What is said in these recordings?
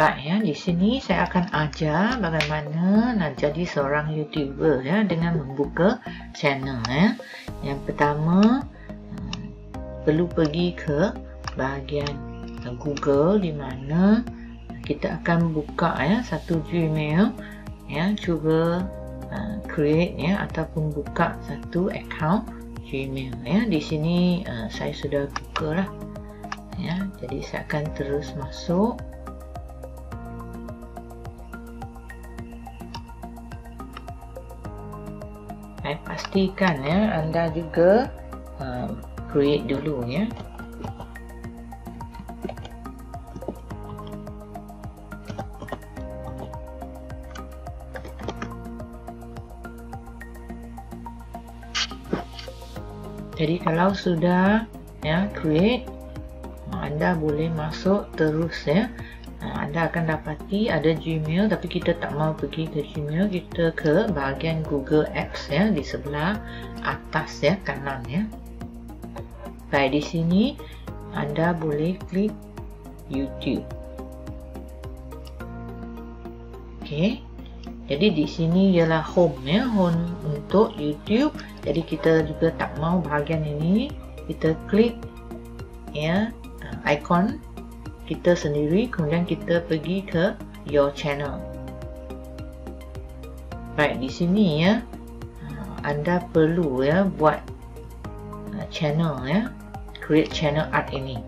Baik ya, di sini saya akan ajar bagaimana nak jadi seorang YouTuber ya dengan membuka channel ya. Yang pertama hmm, perlu pergi ke bahagian Google di mana kita akan buka ya satu Gmail ya cuba uh, create ya ataupun buka satu account Gmail ya di sini uh, saya sudah buka lah ya jadi saya akan terus masuk pastikan ya anda juga uh, create dulu ya. Jadi kalau sudah ya create anda boleh masuk terus ya anda akan dapati ada Gmail tapi kita tak mau pergi ke Gmail kita ke bahagian Google Apps ya di sebelah atas ya kanan ya baik di sini anda boleh klik YouTube Okey. Jadi di sini ialah home ya, home untuk YouTube. Jadi kita juga tak mau bahagian ini. Kita klik ya icon kita sendiri kemudian kita pergi ke your channel. Baik di sini ya uh, anda perlu ya buat uh, channel ya create channel art ini.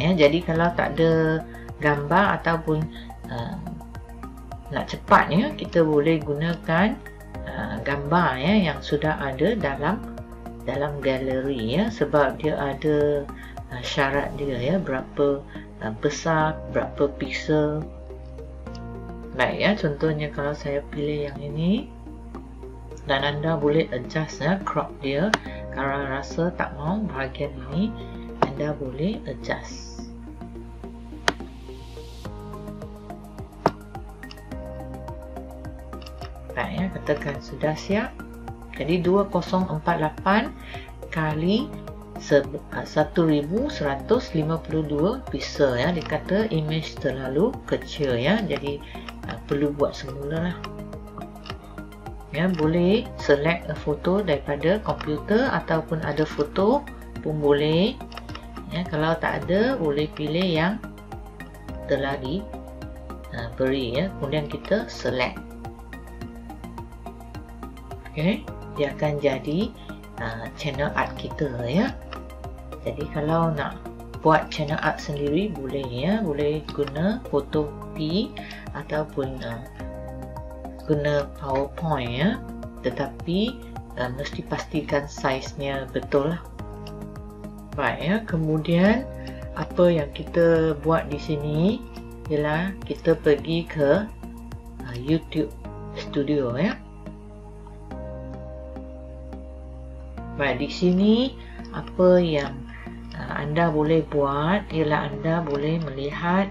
Ya jadi kalau tak ada gambar ataupun uh, nak cepat ya kita boleh gunakan uh, gambar ya yang sudah ada dalam dalam galeri ya sebab dia ada uh, syarat dia ya berapa uh, besar berapa pixel? Baik ya contohnya kalau saya pilih yang ini dan anda boleh adjust ya crop dia. Kalau rasa tak mau bahagian ini anda boleh adjust. Baik ya katakan sudah siap. Jadi 2048 kali 1152 pixel ya. Dia kata image terlalu kecil ya. Jadi uh, perlu buat semula lah. Ya boleh select a foto daripada komputer ataupun ada foto pun boleh. Ya kalau tak ada boleh pilih yang telah di uh, beri ya. Kemudian kita select. Okey dia akan jadi uh, channel art kita ya jadi kalau nak buat channel art sendiri boleh ya. Boleh guna foto ataupun uh, guna powerpoint ya. Tetapi uh, mesti pastikan saiznya betul lah. Baik ya. Kemudian apa yang kita buat di sini ialah kita pergi ke uh, YouTube Studio ya. Baik di sini apa yang anda boleh buat ialah anda boleh melihat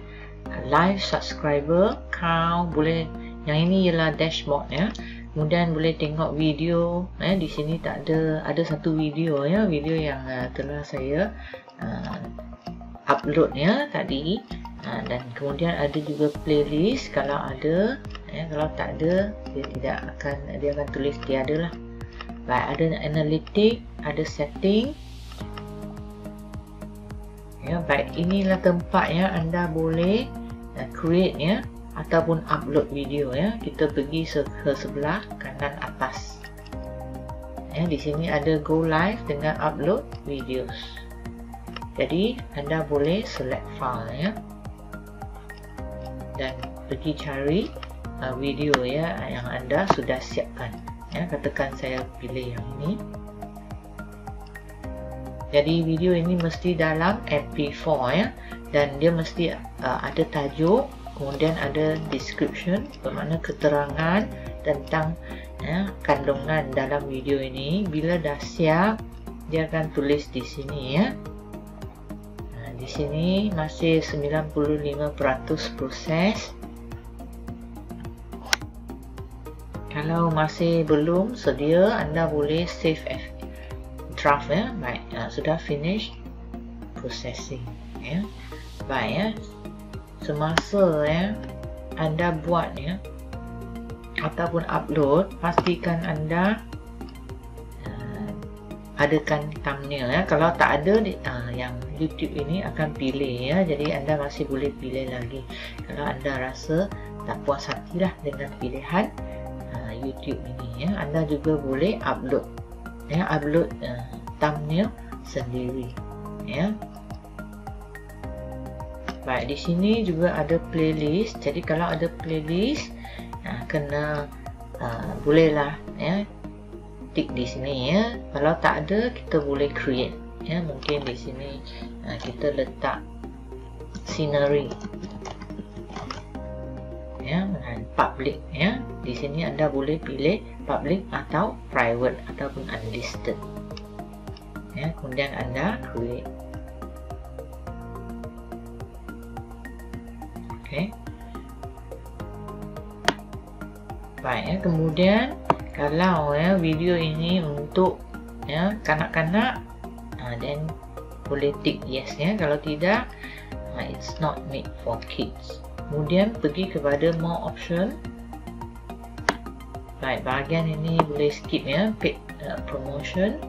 live subscriber count boleh yang ini ialah dashboard ya. Kemudian boleh tengok video ya di sini tak ada ada satu video ya video yang uh, telah saya uh, upload ya tadi. Uh, dan kemudian ada juga playlist. Kalau ada ya kalau tak ada dia tidak akan dia akan tulis tiada lah baik ada analytic ada setting ya baik. Inilah tempat ya anda boleh uh, create ya ataupun upload video ya. Kita pergi ke sebelah kanan atas. Ya di sini ada go live dengan upload videos. Jadi anda boleh select file ya. Dan pergi cari uh, video ya yang anda sudah siapkan. Ya katakan saya pilih yang ini jadi video ini mesti dalam MP4 ya. Dan dia mesti uh, ada tajuk kemudian ada description bermakna keterangan tentang ya, kandungan dalam video ini. Bila dah siap dia akan tulis di sini ya. Nah, di sini masih 95% proses. Kalau masih belum sedia anda boleh save draft ya. Baik uh, sudah finish processing ya. Baik ya. Semasa ya anda buat ya ataupun upload pastikan anda uh, adakan thumbnail ya. Kalau tak ada uh, yang YouTube ini akan pilih ya. Jadi anda masih boleh pilih lagi. Kalau anda rasa tak puas hati lah dengan pilihan uh, YouTube ini ya. Anda juga boleh upload ya upload uh, thumbnail sendiri ya. Baik di sini juga ada playlist. Jadi kalau ada playlist uh, kena uh, bolehlah ya tik di sini ya. Kalau tak ada kita boleh create ya. Mungkin di sini uh, kita letak scenery ya dan public ya. Di sini anda boleh pilih public atau private ataupun unlisted ya. Kemudian anda create okey. Baik ya. Kemudian kalau ya video ini untuk ya kanak-kanak then boleh tick yes ya. Kalau tidak uh, it's not made for kids. Kemudian pergi kepada more option. Baik bahagian ini boleh skip ya paid uh, promotion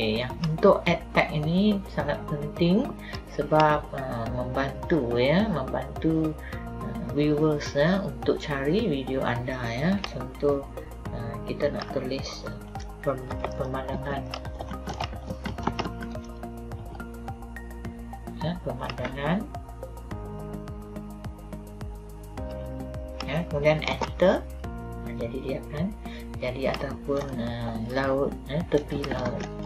Okay, yang untuk add tag ini sangat penting sebab uh, membantu ya membantu uh, viewers ya untuk cari video anda ya. Contoh uh, kita nak tulis uh, pemandangan. Ya, pemandangan. Ya, kemudian enter jadi dia akan jadi ataupun uh, laut ya, tepi laut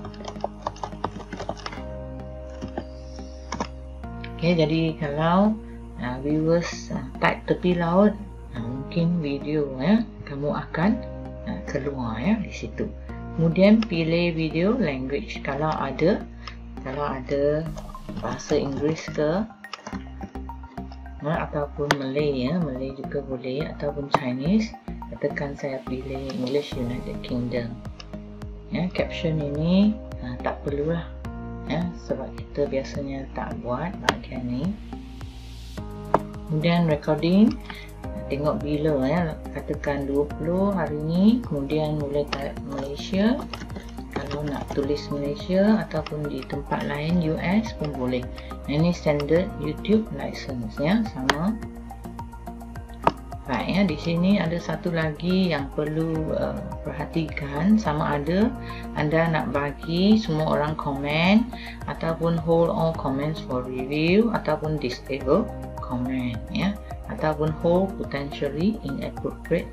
Okay, jadi kalau uh, viewers uh, type tepi laut uh, mungkin video ya kamu akan uh, keluar ya di situ. Kemudian pilih video language. Kalau ada kalau ada bahasa Inggeris ke ya, ataupun Malay ya Malay juga boleh ataupun Chinese katakan saya pilih English United Kingdom. Ya caption ini ha, tak perlulah ya sebab kita biasanya tak buat bahagian ni. Kemudian recording tengok bila ya katakan 20 hari ni kemudian mula type Malaysia. Kalau nak tulis Malaysia ataupun di tempat lain US pun boleh. Ini standard YouTube license ya sama baik ya di sini ada satu lagi yang perlu uh, perhatikan sama ada anda nak bagi semua orang komen ataupun hold all comments for review ataupun disable comment ya ataupun hold potentially inappropriate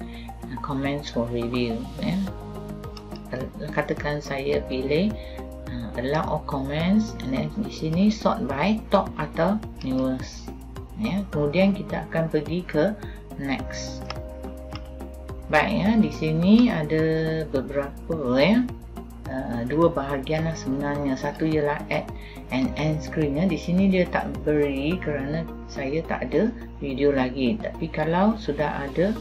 uh, comments for review ya. katakan saya pilih uh, allow all comments and then di sini sort by top atau newest ya. kemudian kita akan pergi ke next. Baik ya di sini ada beberapa ya. Uh, dua bahagian lah sebenarnya. Satu ialah add and end screen ya. di sini dia tak beri kerana saya tak ada video lagi. Tapi kalau sudah ada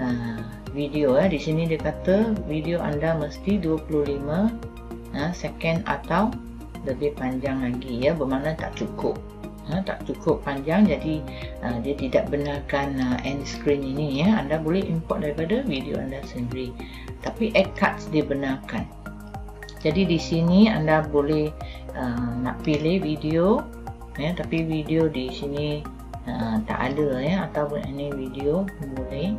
uh, video ya. di sini dia kata video anda mesti 25 uh, second atau lebih panjang lagi ya. Bermakna tak cukup uh, tak cukup panjang jadi uh, dia tidak benarkan uh, end screen ini ya. Anda boleh import daripada video anda sendiri tapi add cards dibenarkan jadi di sini anda boleh uh, nak pilih video ya tapi video di sini uh, tak ada ya ataupun ini video boleh.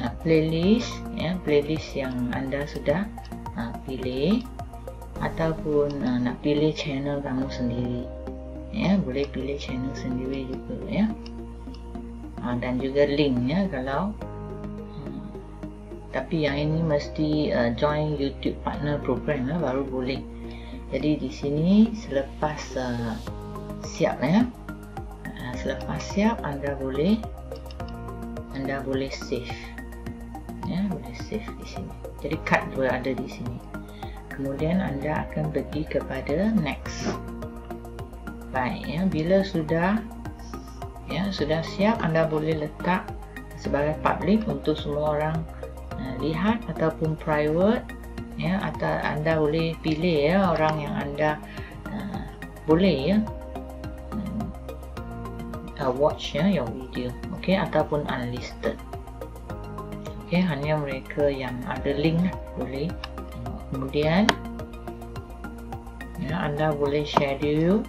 Uh, playlist ya playlist yang anda sudah uh, pilih ataupun uh, nak pilih channel kamu sendiri ya boleh pilih channel sendiri juga ya. Uh, dan juga link ya kalau tapi yang ini mesti uh, join YouTube partner program lah baru boleh. Jadi di sini selepas uh, siap ya uh, selepas siap anda boleh anda boleh save ya boleh save di sini. Jadi card juga ada di sini. Kemudian anda akan pergi kepada next baik ya. Bila sudah ya sudah siap anda boleh letak sebagai public untuk semua orang lihat ataupun private ya atau anda boleh pilih ya orang yang anda uh, boleh ya. Uh, watch ya your video okey ataupun unlisted. Okey hanya mereka yang ada link boleh kemudian ya anda boleh schedule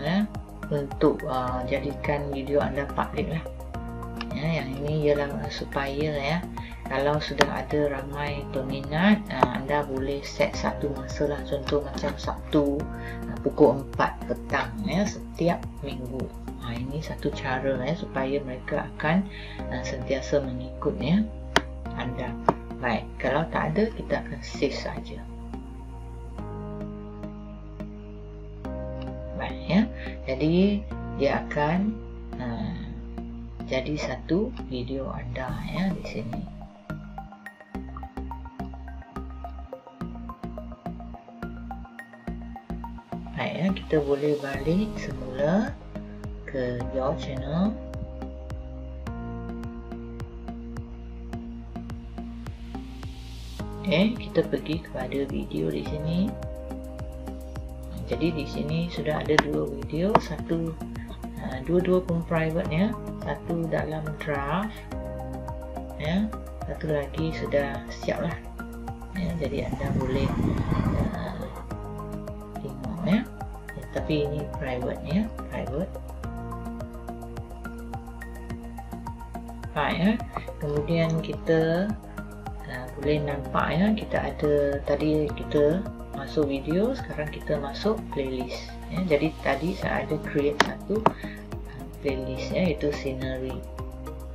ya untuk uh, jadikan video anda public lah. Ya yang ini ialah supaya ya kalau sudah ada ramai peminat uh, anda boleh set satu masa lah. Contoh macam Sabtu uh, pukul 4 petang ya setiap minggu. Uh, ini satu cara ya supaya mereka akan uh, sentiasa mengikut ya anda. Baik kalau tak ada kita akan save saja baik ya jadi dia akan uh, jadi satu video anda ya di sini Baik ya, kita boleh balik semula ke your channel. Okay, kita pergi kepada video di sini. Jadi di sini sudah ada dua video, satu uh, dua-dua pun private ya, satu dalam draft, ya, satu lagi sudah siap lah. Ya, jadi anda boleh ya. ya. Tapi ini private ya. Private. Baik ya. Kemudian kita uh, boleh nampak ya. Kita ada tadi kita masuk video sekarang kita masuk playlist ya. Jadi tadi saya ada create satu uh, playlist ya itu scenery.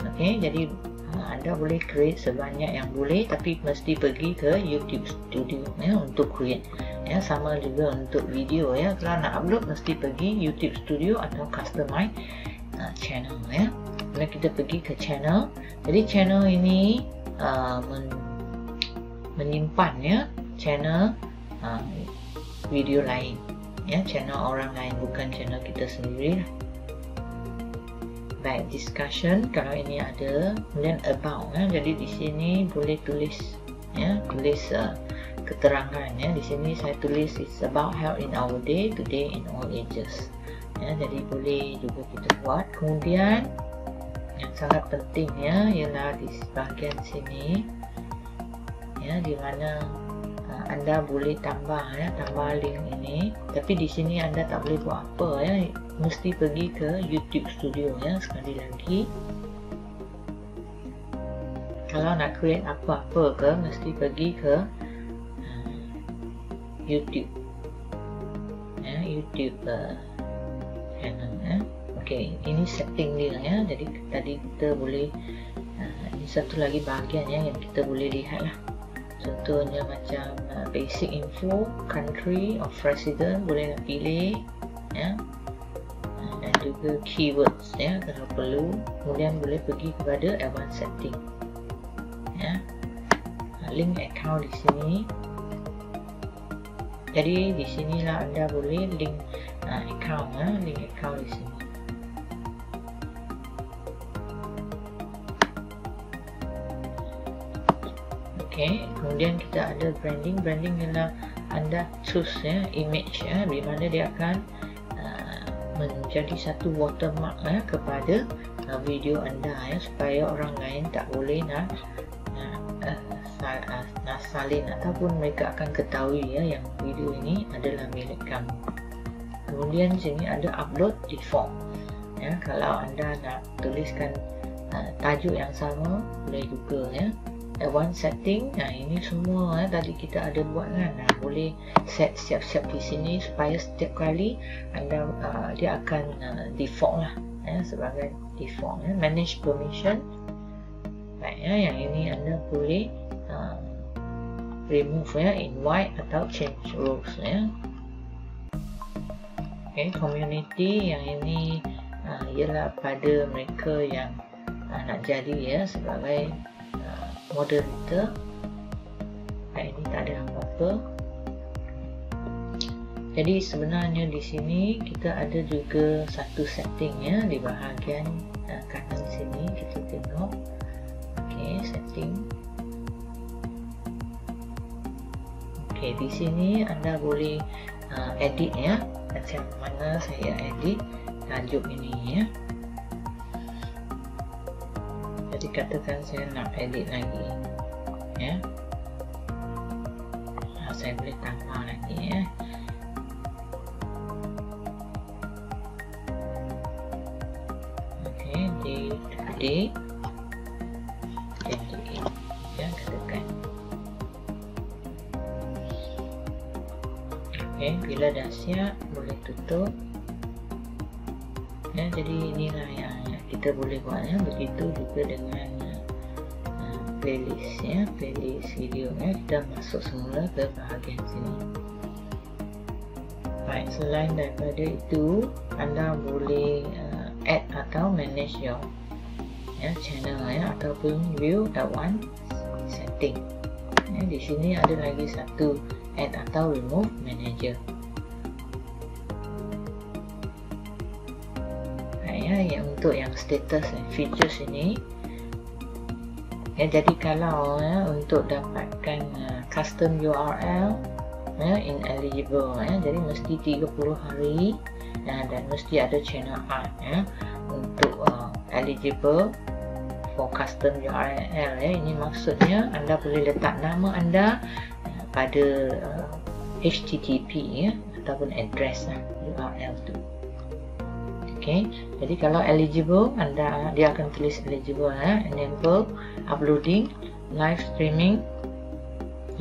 Okey jadi uh, anda boleh create sebanyak yang boleh tapi mesti pergi ke YouTube Studio ya untuk create ya. Sama juga untuk video ya. Kalau nak upload mesti pergi YouTube Studio atau customize uh, channel ya. Bila kita pergi ke channel jadi channel ini uh, men menyimpan ya channel uh, video lain. Ya channel orang lain bukan channel kita sendiri lah. Baik discussion kalau ini ada kemudian about ya. Jadi di sini boleh tulis ya tulis uh, keterangan ya. Di sini saya tulis is about health in our day today in all ages. Ya jadi boleh juga kita buat. Kemudian yang sangat penting ya ialah di bahagian sini ya di mana anda boleh tambah ya tambah link ini. Tapi di sini anda tak boleh buat apa ya. Mesti pergi ke YouTube Studio ya sekali lagi. Kalau nak create apa-apa ke mesti pergi ke YouTube. Ya YouTube uh, channel ya. Okey ini setting dia ya. Jadi tadi kita boleh uh, ini satu lagi bahagian ya yang kita boleh lihat lah contohnya macam uh, basic info country of resident boleh nak pilih ya. Uh, dan juga keywords ya kalau perlu. Kemudian boleh pergi kepada advanced setting ya. Uh, link account di sini. Jadi di sinilah anda boleh link uh, account uh, link account di sini Okay, kemudian kita ada branding. Branding ialah anda choose ya, image ya, di mana dia akan uh, menjadi satu watermark ya, kepada uh, video anda ya, supaya orang lain tak boleh nak uh, uh, nak salin ataupun mereka akan ketahui ya yang video ini adalah milik kamu. Kemudian sini ada upload default. Ya, kalau anda nak tuliskan uh, tajuk yang sama boleh juga ya. One setting, nah ini semua ya, tadi kita ada buat kan. Nah, boleh set siap-siap di sini supaya setiap kali anda uh, dia akan uh, default lah ya, sebagai default ya. Manage permission. Baik ya, yang ini anda boleh uh, remove ya in white atau change rows ya okay, community yang ini uh, ialah pada mereka yang uh, nak jadi ya sebagai uh, moderator. Uh, ini tak ada apa-apa. Jadi sebenarnya di sini kita ada juga satu setting ya di bahagian uh, kanan sini kita tengok. Okay, setting. Okey, di sini anda boleh uh, edit ya. Macam mana saya edit tajuk ini ya katakan saya nak edit lagi. Ya. Nah, saya boleh tambah lagi ya. Ok di edit. Okay, bila dah siap boleh tutup. Ya, jadi inilah yang kita boleh buat ya. begitu juga dengan uh, playlist ya. Playlist video ya. kita masuk semula ke bahagian sini. Baik selain daripada itu anda boleh uh, add atau manage your ya, channel ya, ataupun view one setting. Ya, di sini ada lagi satu add atau remove manager yang untuk yang status dan features ini ya, jadi kalau ya, untuk dapatkan uh, custom URL ya, ineligible ya, jadi mesti 30 hari ya, dan mesti ada channel art ya, untuk uh, eligible for custom URL ya. ini maksudnya anda boleh letak nama anda pada uh, HTTP ya ataupun address lah, URL tu. Okay, jadi kalau eligible anda dia akan tulis eligible ya, enable uploading live streaming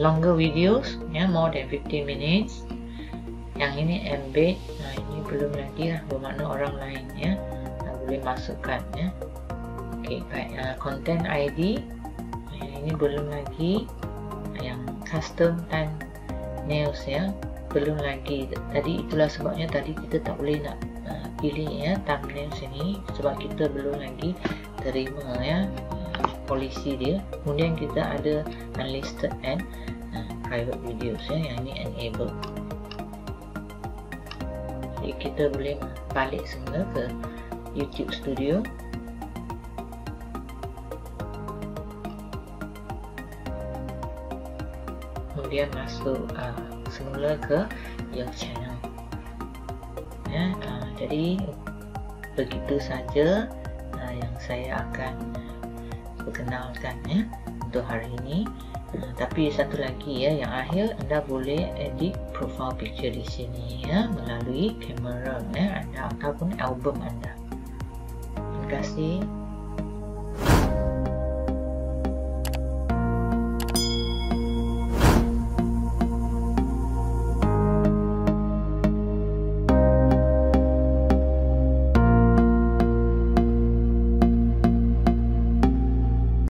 longer videos ya more than 50 minutes. Yang ini embed, nah ini belum lagi lah bermakna orang lain ya. Nah, boleh masukkan ya. Okay, baik. Uh, content ID yang ini belum lagi. Yang custom dan nails ya. Belum lagi. Tadi itulah sebabnya tadi kita tak boleh nak pilih ya thumbnail sini. Sebab kita belum lagi terima ya polisi dia. Kemudian kita ada unlisted and uh, private videos ya yang ini enable jadi kita boleh balik semula ke YouTube Studio. Kemudian masuk uh, semula ke your channel. Ya, uh, jadi begitu saja uh, yang saya akan perkenalkan ya untuk hari ini. Uh, tapi satu lagi ya yang akhir anda boleh edit profile picture di sini ya melalui kamera ya anda ataupun album anda. Terima kasih